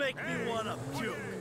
make me wanna puke.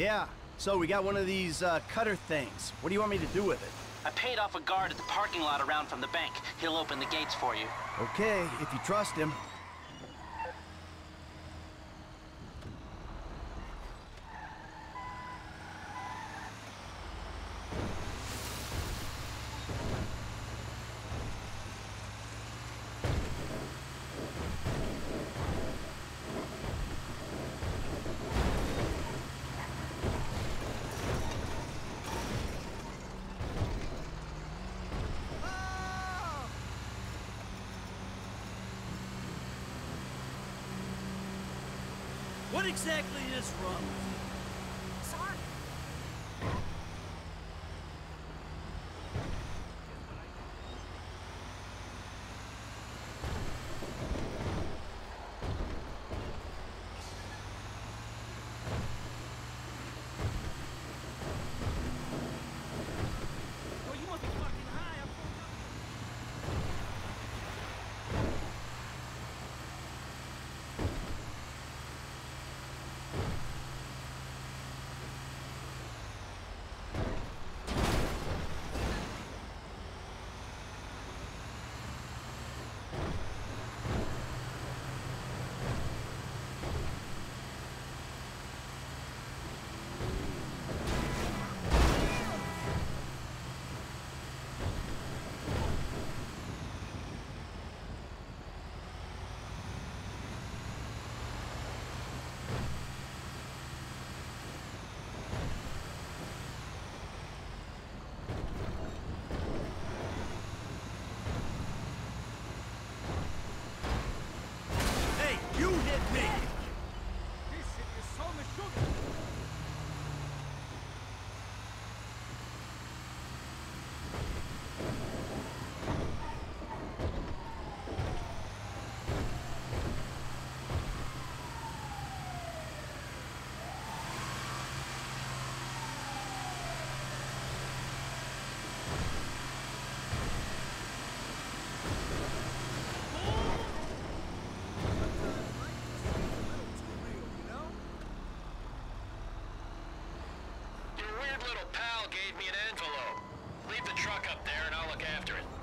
Yeah, so we got one of these uh, cutter things. What do you want me to do with it? I paid off a guard at the parking lot around from the bank. He'll open the gates for you. Okay, if you trust him. What exactly is wrong with pal gave me an envelope. Leave the truck up there and I'll look after it.